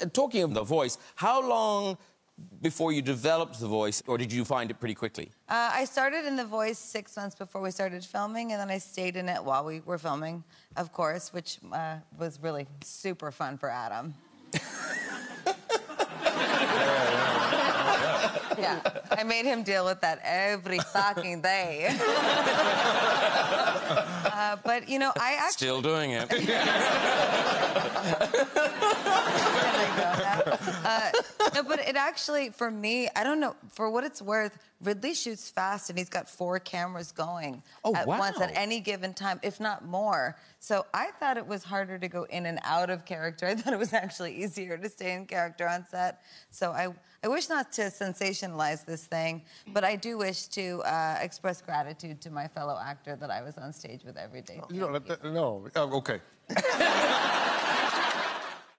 Uh, Talking of the voice, how long before you developed the voice, or did you find it pretty quickly? Uh, I started in The Voice six months before we started filming, and then I stayed in it while we were filming, of course, which uh, was really super fun for Adam. yeah, I made him deal with that every fucking day. uh, but you know, I actually. Still doing it. Uh, no, but it actually, for me, I don't know, for what it's worth, Ridley shoots fast and he's got four cameras going Oh, at once at any given time, if not more. So I thought it was harder to go in and out of character. I thought it was actually easier to stay in character on set. So I, I wish not to sensationalize this thing, but I do wish to uh, express gratitude to my fellow actor that I was on stage with every day. You know, that- that- no. Oh, okay.